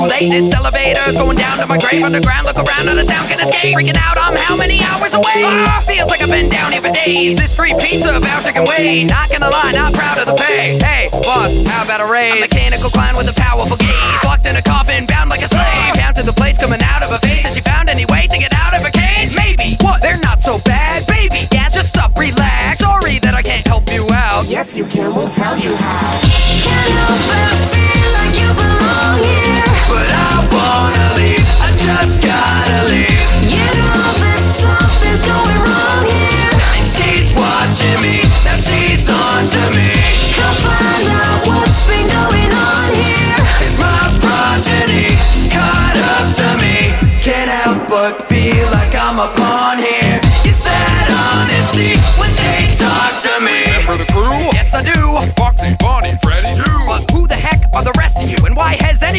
too late. This elevator's going down to my grave underground. Look around, not a sound can escape. Freaking out, I'm how many hours away? Ah, feels like I've been down here for days. This free pizza voucher can wait. Not gonna lie, not proud of the pay. Hey, boss, how about a raise? A mechanical clown with a powerful gaze. Locked in a coffin, bound like a slave. Counted the plates coming out of a face. Has she found any way to get out of a cage?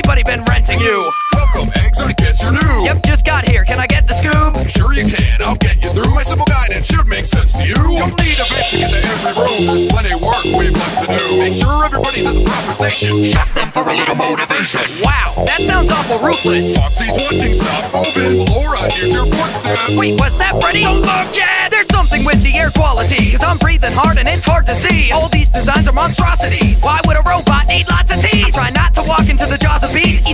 Anybody been renting you? Welcome, eggs. I guess you're new. Yep, just got here. Can I get the scoop? Sure you can. I'll get you through. My simple guidance should make sense to you. You'll need a bit to get to every room. Make sure everybody's at the proper station. Shop them for a little motivation. Wow, that sounds awful ruthless. Foxy's watching. Stop moving. Laura, here's your footsteps. Wait, was that Freddy? Don't look yet! There's something with the air quality, cause I'm breathing hard and it's hard to see. All these designs are monstrosities. Why would a robot need lots of teeth? I try not to walk into the jaws of beasts,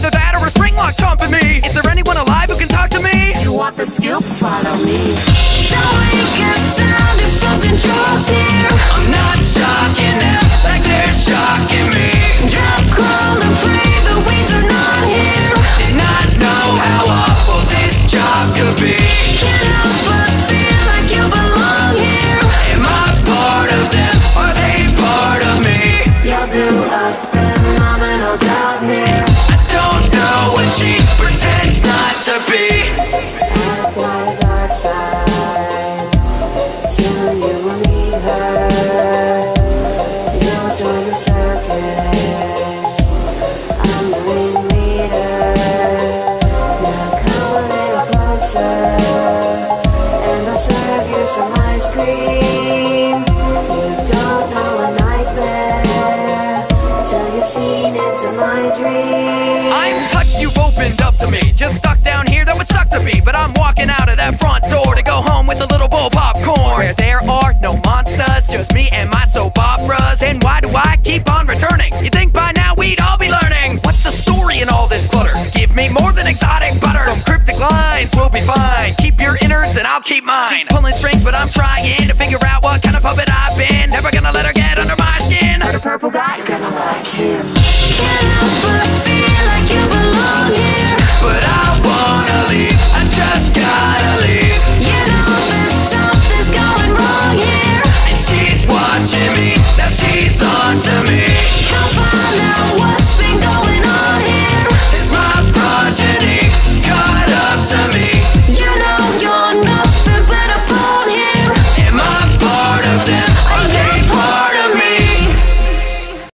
into dream. I'm touched, you've opened up to me. Just stuck down here, that would suck to be. But I'm walking out of that front door to go home with a little bowl of popcorn. Where there are no monsters, just me and my soap operas. And why do I keep on returning? You think by now we'd all be learning? What's the story in all this clutter? Give me more than exotic butter. Some cryptic lines will be fine. Keep your innards and I'll keep mine. She's pulling strings, but I'm trying to figure out what kind of puppet I've been. Never gonna let her get under my skin. The purple guy, you're gonna like.